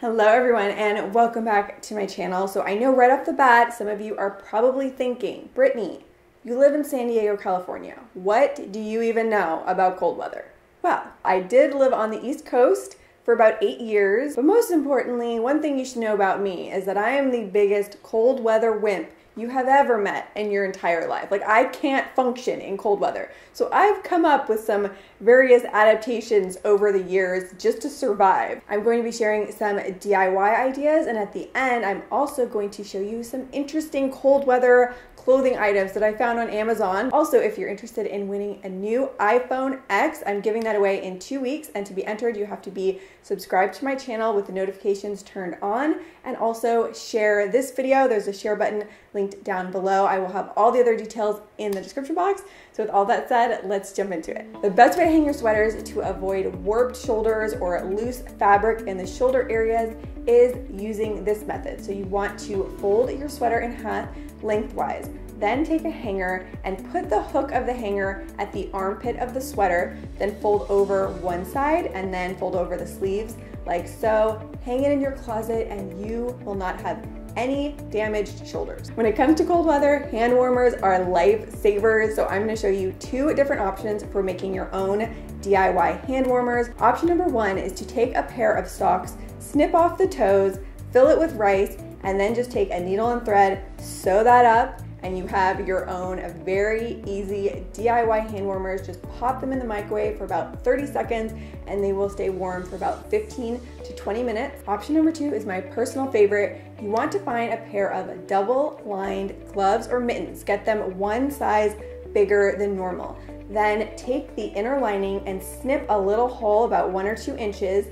Hello everyone and welcome back to my channel. So I know right off the bat, some of you are probably thinking, Brittany, you live in San Diego, California. What do you even know about cold weather? Well, I did live on the East Coast for about eight years, but most importantly, one thing you should know about me is that I am the biggest cold weather wimp you have ever met in your entire life. Like, I can't function in cold weather. So, I've come up with some various adaptations over the years just to survive. I'm going to be sharing some DIY ideas, and at the end, I'm also going to show you some interesting cold weather clothing items that I found on Amazon. Also, if you're interested in winning a new iPhone X, I'm giving that away in two weeks. And to be entered, you have to be subscribed to my channel with the notifications turned on and also share this video. There's a share button linked down below. I will have all the other details in the description box. So with all that said, let's jump into it. The best way to hang your sweaters to avoid warped shoulders or loose fabric in the shoulder areas is using this method. So you want to fold your sweater in half lengthwise. Then take a hanger and put the hook of the hanger at the armpit of the sweater, then fold over one side and then fold over the sleeves like so. Hang it in your closet and you will not have any damaged shoulders. When it comes to cold weather, hand warmers are lifesavers. So I'm gonna show you two different options for making your own DIY hand warmers. Option number one is to take a pair of socks, snip off the toes, fill it with rice, and then just take a needle and thread, sew that up, and you have your own very easy DIY hand warmers. Just pop them in the microwave for about 30 seconds and they will stay warm for about 15 to 20 minutes. Option number two is my personal favorite. You want to find a pair of double lined gloves or mittens. Get them one size bigger than normal. Then take the inner lining and snip a little hole about one or two inches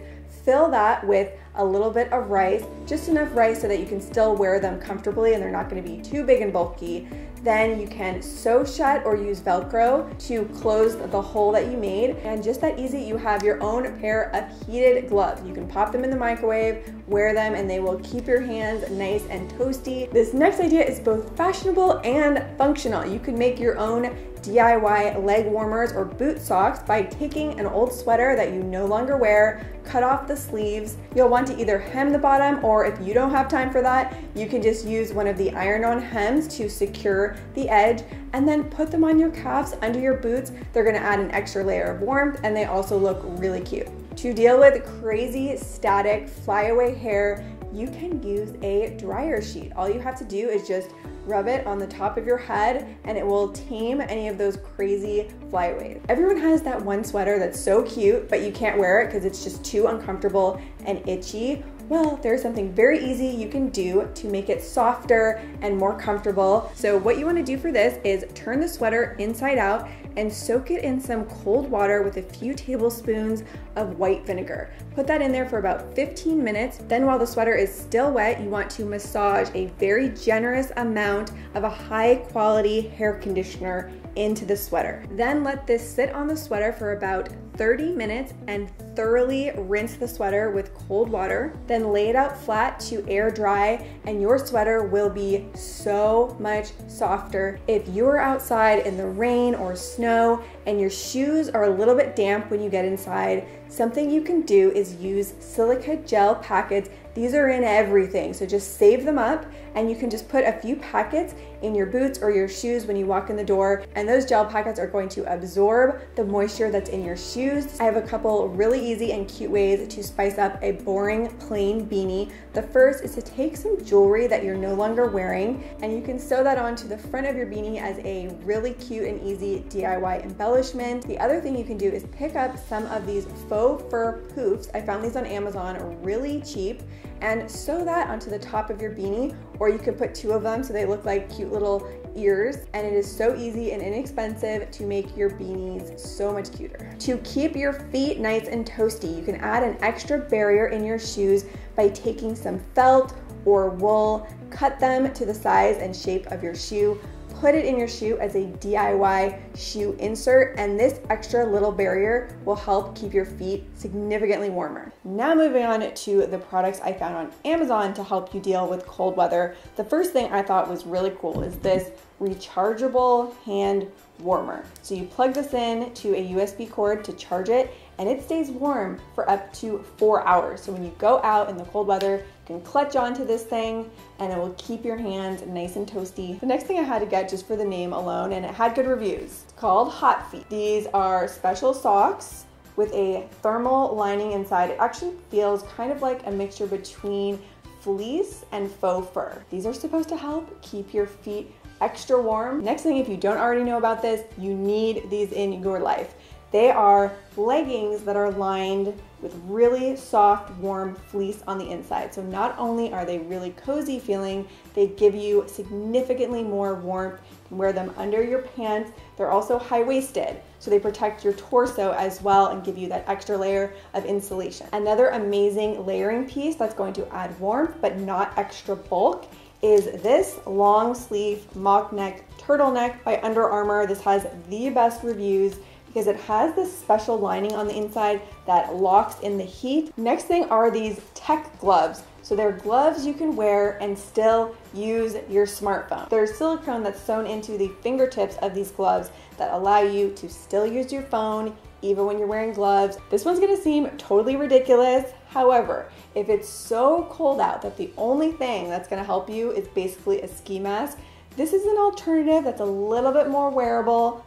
fill that with a little bit of rice, just enough rice so that you can still wear them comfortably and they're not gonna be too big and bulky. Then you can sew shut or use Velcro to close the hole that you made. And just that easy, you have your own pair of heated gloves. You can pop them in the microwave, wear them, and they will keep your hands nice and toasty. This next idea is both fashionable and functional. You can make your own DIY leg warmers or boot socks by taking an old sweater that you no longer wear, cut off the sleeves. You'll want to either hem the bottom or if you don't have time for that, you can just use one of the iron-on hems to secure the edge and then put them on your calves under your boots. They're gonna add an extra layer of warmth and they also look really cute. To deal with crazy static flyaway hair, you can use a dryer sheet. All you have to do is just rub it on the top of your head and it will tame any of those crazy flyaways. Everyone has that one sweater that's so cute, but you can't wear it because it's just too uncomfortable and itchy. Well, there's something very easy you can do to make it softer and more comfortable. So what you wanna do for this is turn the sweater inside out and soak it in some cold water with a few tablespoons of white vinegar. Put that in there for about 15 minutes. Then while the sweater is still wet, you want to massage a very generous amount of a high quality hair conditioner into the sweater. Then let this sit on the sweater for about 30 minutes and thoroughly rinse the sweater with cold water. Then lay it out flat to air dry and your sweater will be so much softer. If you're outside in the rain or snow and your shoes are a little bit damp when you get inside, something you can do is use silica gel packets these are in everything, so just save them up and you can just put a few packets in your boots or your shoes when you walk in the door and those gel packets are going to absorb the moisture that's in your shoes. I have a couple really easy and cute ways to spice up a boring plain beanie. The first is to take some jewelry that you're no longer wearing and you can sew that onto the front of your beanie as a really cute and easy DIY embellishment. The other thing you can do is pick up some of these faux fur poofs. I found these on Amazon really cheap and sew that onto the top of your beanie or you could put two of them so they look like cute little ears and it is so easy and inexpensive to make your beanies so much cuter. To keep your feet nice and toasty, you can add an extra barrier in your shoes by taking some felt or wool, cut them to the size and shape of your shoe, put it in your shoe as a DIY shoe insert and this extra little barrier will help keep your feet significantly warmer. Now moving on to the products I found on Amazon to help you deal with cold weather. The first thing I thought was really cool is this rechargeable hand warmer. So you plug this in to a USB cord to charge it and it stays warm for up to four hours. So when you go out in the cold weather, you can clutch onto this thing and it will keep your hands nice and toasty. The next thing I had to get just for the name alone, and it had good reviews, it's called Hot Feet. These are special socks with a thermal lining inside. It actually feels kind of like a mixture between fleece and faux fur. These are supposed to help keep your feet extra warm. Next thing, if you don't already know about this, you need these in your life. They are leggings that are lined with really soft, warm fleece on the inside. So not only are they really cozy feeling, they give you significantly more warmth. You can wear them under your pants. They're also high-waisted, so they protect your torso as well and give you that extra layer of insulation. Another amazing layering piece that's going to add warmth but not extra bulk is this long sleeve mock neck turtleneck by Under Armour. This has the best reviews because it has this special lining on the inside that locks in the heat. Next thing are these tech gloves. So they're gloves you can wear and still use your smartphone. There's silicone that's sewn into the fingertips of these gloves that allow you to still use your phone even when you're wearing gloves. This one's gonna seem totally ridiculous. However, if it's so cold out that the only thing that's gonna help you is basically a ski mask, this is an alternative that's a little bit more wearable,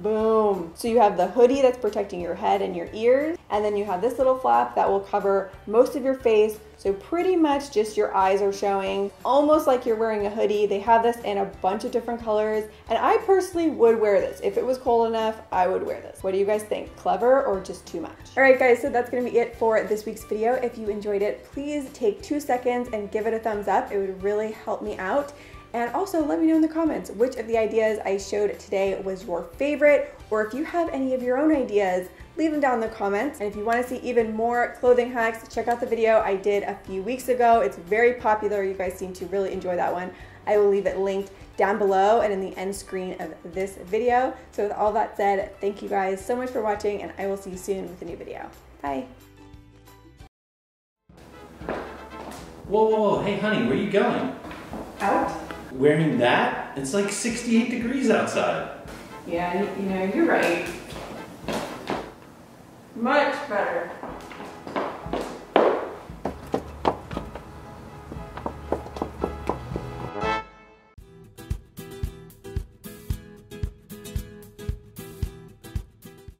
Boom. So you have the hoodie that's protecting your head and your ears, and then you have this little flap that will cover most of your face. So pretty much just your eyes are showing, almost like you're wearing a hoodie. They have this in a bunch of different colors, and I personally would wear this. If it was cold enough, I would wear this. What do you guys think? Clever or just too much? All right guys, so that's gonna be it for this week's video. If you enjoyed it, please take two seconds and give it a thumbs up. It would really help me out. And also let me know in the comments which of the ideas I showed today was your favorite, or if you have any of your own ideas, leave them down in the comments. And if you wanna see even more clothing hacks, check out the video I did a few weeks ago. It's very popular. You guys seem to really enjoy that one. I will leave it linked down below and in the end screen of this video. So with all that said, thank you guys so much for watching and I will see you soon with a new video. Bye. Whoa, whoa, whoa, hey honey, where are you going? Out? Wearing that? It's like 68 degrees outside. Yeah, you know, you're right. Much better.